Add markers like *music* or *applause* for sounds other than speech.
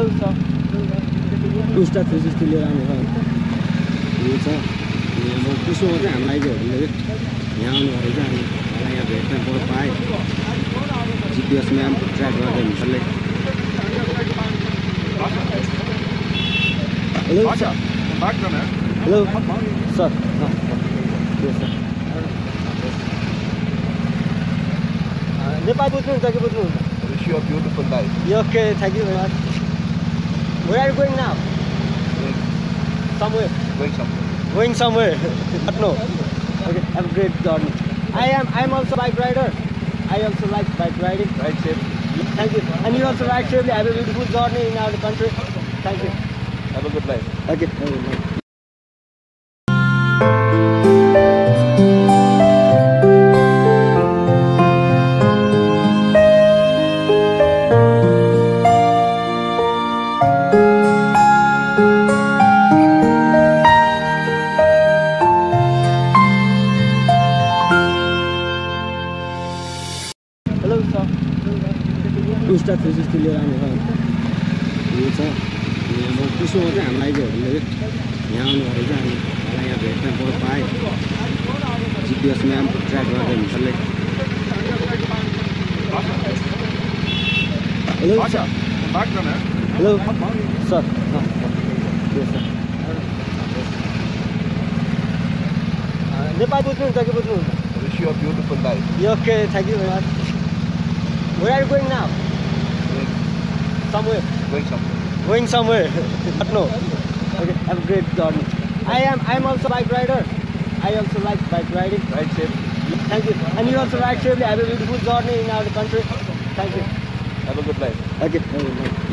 To star three sixty लिएर आउने छ यो छ अब कृष्णमा चाहिँ हामीलाई आइजहरूले यहाँ आउनुभयो चाहिँ अनि मलाई यहाँ भेट्न पाउ- पाएँ जिपिएस म्याप ट्र्याक गर्दै हिसाबले हेलो सर हेलो सर यो नेपाल बुझ्नुहुन्छ कि बुझ्नुहुन्छ Wish you a beautiful Where are you going now? Going. Somewhere. Going somewhere. Going somewhere. *laughs* But no. Okay. Have a great journey. I am. I am also bike rider. I also like bike riding. Ride safe. Thank you. And you also ride safely. Have a beautiful journey in our country. Thank you. Have a good life. Okay. Two star three sixty लिएर आउने छ। यो छ। अनि अब कृष्णमा चाहिँ हामीलाई आइजहरूले यहाँ आउनुभयो चाहिँ अनि मलाई यहाँ भेट्न पाउ- पाएँ। जिपिएस म्याप ट्र्याक गर्दै हिसाबले hello sir. Hello sir. Nepal बुझ्नुहुन्छ कि बुझ्नुहुन्छ you. Okay thank you very much Where are you going now? Somewhere. Going somewhere. Going somewhere. But *laughs* no. Okay. Have a great journey. I am. I am also bike rider. I also like bike riding. Ride safe. Thank you. And you also ride safely. Have a beautiful journey in our country. Thank you. Have a good life. Okay.